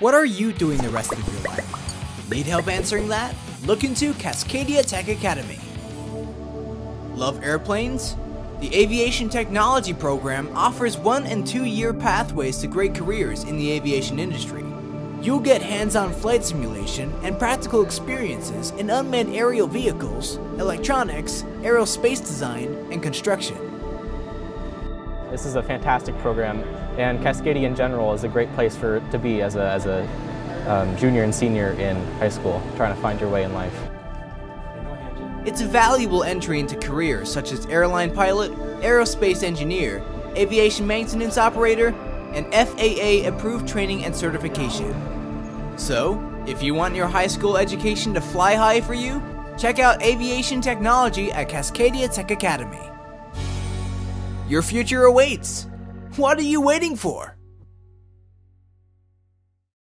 What are you doing the rest of your life? Need help answering that? Look into Cascadia Tech Academy. Love airplanes? The Aviation Technology program offers one and two year pathways to great careers in the aviation industry. You'll get hands on flight simulation and practical experiences in unmanned aerial vehicles, electronics, aerospace design, and construction. This is a fantastic program, and Cascadia in general is a great place for to be as a, as a um, junior and senior in high school, trying to find your way in life. It's a valuable entry into careers such as airline pilot, aerospace engineer, aviation maintenance operator, and FAA approved training and certification. So, if you want your high school education to fly high for you, check out aviation technology at Cascadia Tech Academy. Your future awaits. What are you waiting for?